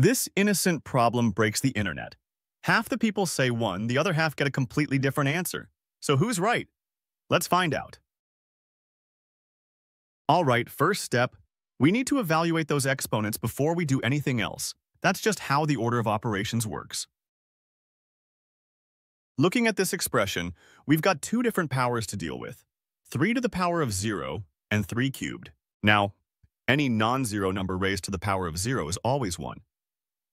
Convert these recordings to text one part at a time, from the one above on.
This innocent problem breaks the internet. Half the people say one, the other half get a completely different answer. So who's right? Let's find out. All right, first step, we need to evaluate those exponents before we do anything else. That's just how the order of operations works. Looking at this expression, we've got two different powers to deal with, 3 to the power of 0 and 3 cubed. Now, any non-zero number raised to the power of 0 is always 1.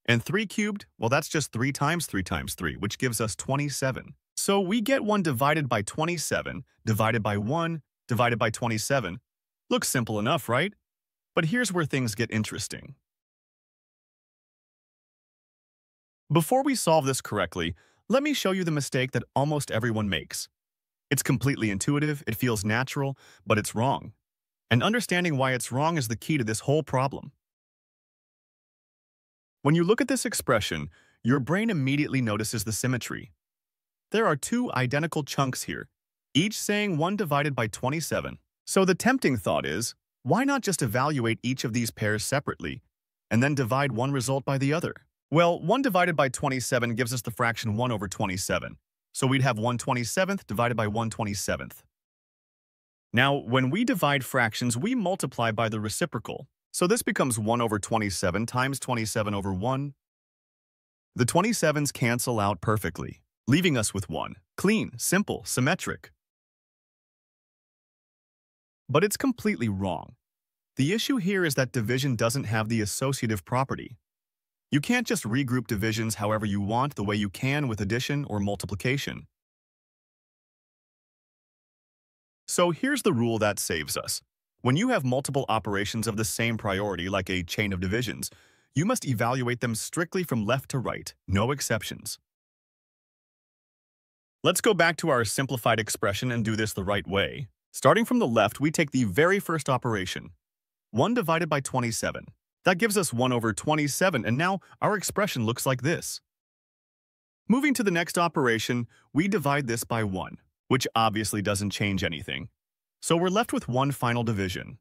And 3 cubed, well, that's just 3 times 3 times 3, which gives us 27. So we get 1 divided by 27, divided by 1, divided by 27. Looks simple enough, right? But here's where things get interesting. Before we solve this correctly, let me show you the mistake that almost everyone makes. It's completely intuitive, it feels natural, but it's wrong. And understanding why it's wrong is the key to this whole problem. When you look at this expression, your brain immediately notices the symmetry. There are two identical chunks here, each saying 1 divided by 27. So the tempting thought is, why not just evaluate each of these pairs separately, and then divide one result by the other? Well, 1 divided by 27 gives us the fraction 1 over 27, so we'd have 1 27th divided by 1 27th. Now, when we divide fractions, we multiply by the reciprocal, so this becomes 1 over 27 times 27 over 1. The 27s cancel out perfectly, leaving us with 1. Clean, simple, symmetric. But it's completely wrong. The issue here is that division doesn't have the associative property. You can't just regroup divisions however you want the way you can with addition or multiplication. So here's the rule that saves us. When you have multiple operations of the same priority like a chain of divisions, you must evaluate them strictly from left to right, no exceptions. Let's go back to our simplified expression and do this the right way. Starting from the left, we take the very first operation, 1 divided by 27. That gives us 1 over 27, and now our expression looks like this. Moving to the next operation, we divide this by 1, which obviously doesn't change anything. So we're left with one final division.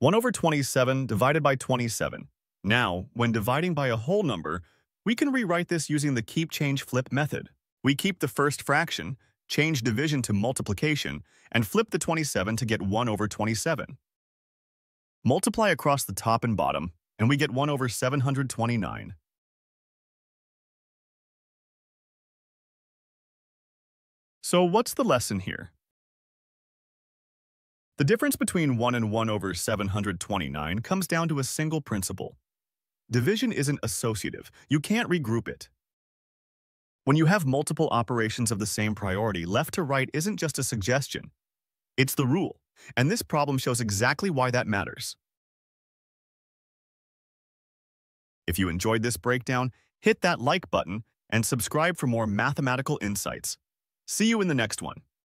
1 over 27 divided by 27. Now, when dividing by a whole number, we can rewrite this using the keep change flip method. We keep the first fraction, change division to multiplication, and flip the 27 to get 1 over 27. Multiply across the top and bottom, and we get 1 over 729. So what's the lesson here? The difference between 1 and 1 over 729 comes down to a single principle. Division isn't associative. You can't regroup it. When you have multiple operations of the same priority, left to right isn't just a suggestion. It's the rule, and this problem shows exactly why that matters. If you enjoyed this breakdown, hit that like button and subscribe for more mathematical insights. See you in the next one.